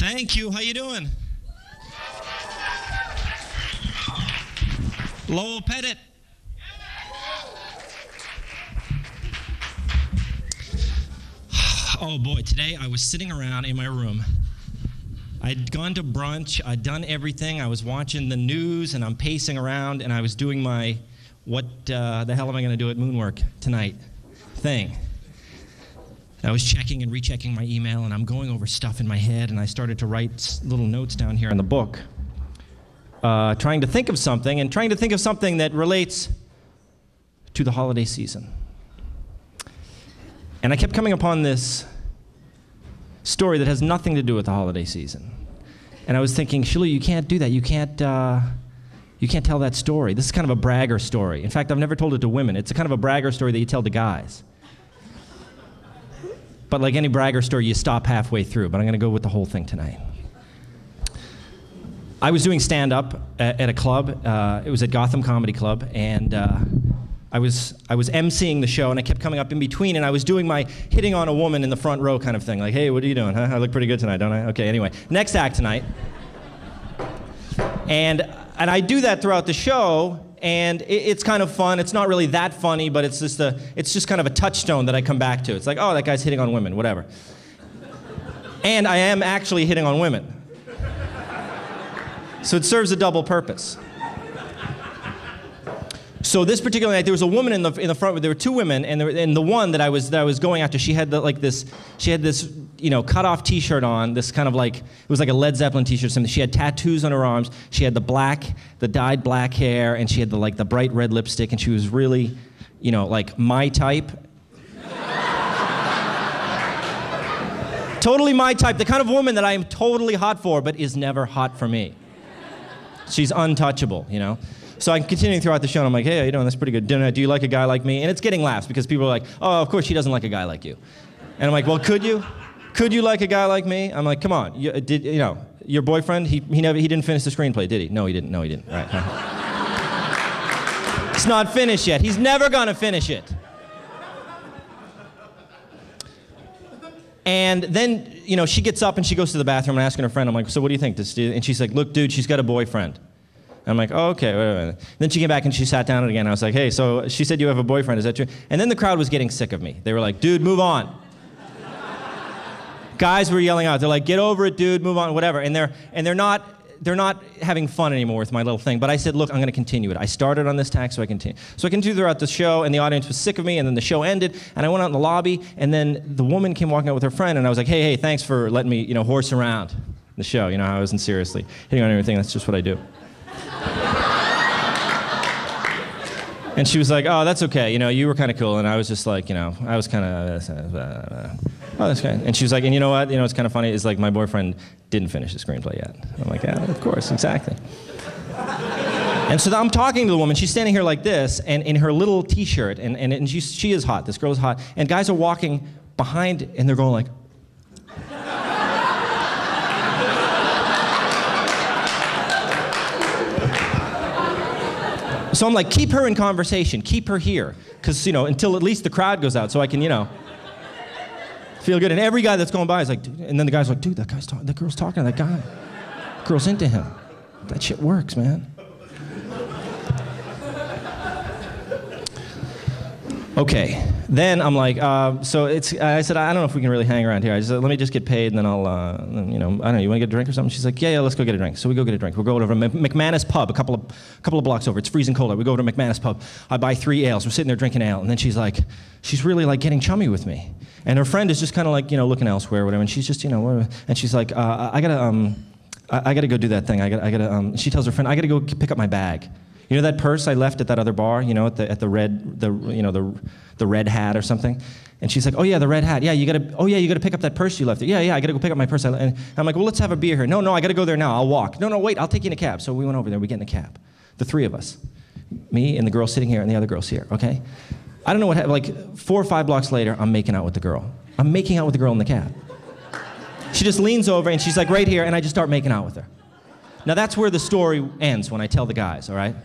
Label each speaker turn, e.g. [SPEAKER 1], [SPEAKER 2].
[SPEAKER 1] Thank you. How you doing? Lowell Pettit. Oh boy, today I was sitting around in my room. I'd gone to brunch, I'd done everything. I was watching the news and I'm pacing around and I was doing my what uh, the hell am I going to do at Moonwork tonight thing. I was checking and rechecking my email and I'm going over stuff in my head and I started to write little notes down here in the book, uh, trying to think of something and trying to think of something that relates to the holiday season. And I kept coming upon this story that has nothing to do with the holiday season. And I was thinking, Shillue, you can't do that. You can't, uh, you can't tell that story. This is kind of a bragger story. In fact, I've never told it to women. It's a kind of a bragger story that you tell to guys. But like any bragger story, you stop halfway through. But I'm going to go with the whole thing tonight. I was doing stand up at, a club. Uh, it was at Gotham Comedy Club. And uh, I was, I was emceeing the show, and I kept coming up in between, and I was doing my hitting on a woman in the front row kind of thing. Like, hey, what are you doing? Huh? I look pretty good tonight, don't I? Okay, anyway. Next act tonight. And, and I do that throughout the show, and it, it's kind of fun. It's not really that funny, but it's just, a, it's just kind of a touchstone that I come back to. It's like, oh, that guy's hitting on women, whatever. And I am actually hitting on women. So it serves a double purpose. So this particular night, there was a woman in the in the front. There were two women, and, there, and the one that I was that I was going after, she had the, like this. She had this you know cut off T-shirt on. This kind of like it was like a Led Zeppelin T-shirt. Something. She had tattoos on her arms. She had the black, the dyed black hair, and she had the like the bright red lipstick. And she was really, you know, like my type. totally my type. The kind of woman that I am totally hot for, but is never hot for me. She's untouchable, you know. So I'm continuing throughout the show, and I'm like, hey, you know, That's pretty good. Do you like a guy like me? And it's getting laughs because people are like, oh, of course she doesn't like a guy like you. And I'm like, well, could you? Could you like a guy like me? I'm like, come on. You, uh, did, you know, your boyfriend, he, he, never, he didn't finish the screenplay, did he? No, he didn't. No, he didn't. Right. it's not finished yet. He's never going to finish it. And then, you know, she gets up and she goes to the bathroom and asking her friend, I'm like, so what do you think? This And she's like, look, dude, she's got a boyfriend. I'm like, oh, okay. Wait, wait, wait. Then she came back and she sat down again. I was like, hey, so she said you have a boyfriend. Is that true? And then the crowd was getting sick of me. They were like, dude, move on. Guys were yelling out. They're like, get over it, dude, move on, whatever. And they're, and they're not they're not having fun anymore with my little thing. But I said, look, I'm going to continue it. I started on this tack, so I continue. So I continued throughout the show, and the audience was sick of me. And then the show ended, and I went out in the lobby, and then the woman came walking out with her friend, and I was like, hey, hey, thanks for letting me, you know, horse around the show. You know, I wasn't seriously hitting on everything. That's just what I do. And she was like, "Oh, that's okay. You know, you were kind of cool." And I was just like, you know, I was kind of, uh, uh, oh, that's okay. And she was like, "And you know what? You know, it's kind of funny. Is like my boyfriend didn't finish the screenplay yet." I'm like, "Yeah, of course, exactly." and so I'm talking to the woman. She's standing here like this, and in her little T-shirt, and and, and she, she is hot. This girl is hot. And guys are walking behind, and they're going like, So I'm like, keep her in conversation, keep her here, because you know until at least the crowd goes out, so I can you know feel good. And every guy that's going by is like, and then the guy's like, dude, that guy's talking, that girl's talking to that guy, girl's into him. That shit works, man. Okay, then I'm like, uh, so it's. I said, I don't know if we can really hang around here. I said, let me just get paid, and then I'll, uh, you know, I don't know. You want to get a drink or something? She's like, yeah, yeah, let's go get a drink. So we go get a drink. We'll go over to McManus Pub, a couple of, couple of blocks over. It's freezing cold. We go over to McManus Pub. I buy three ales. We're sitting there drinking ale, and then she's like, she's really like getting chummy with me, and her friend is just kind of like, you know, looking elsewhere, whatever. And she's just, you know, and she's like, uh, I gotta, um, I, I, gotta go do that thing. I gotta, I gotta. Um, she tells her friend, I gotta go pick up my bag. You know that purse I left at that other bar, you know, at the, at the red, the, you know, the, the red hat or something? And she's like, oh yeah, the red hat. Yeah, you gotta, oh yeah, you gotta pick up that purse you left. There. Yeah, yeah, I gotta go pick up my purse. And I'm like, well, let's have a beer here. No, no, I gotta go there now. I'll walk. No, no, wait, I'll take you in a cab. So we went over there. We get in a cab. The three of us. Me and the girl sitting here and the other girl's here, okay? I don't know what happened. Like four or five blocks later, I'm making out with the girl. I'm making out with the girl in the cab. She just leans over and she's like right here, and I just start making out with her. Now that's where the story ends when I tell the guys, all right?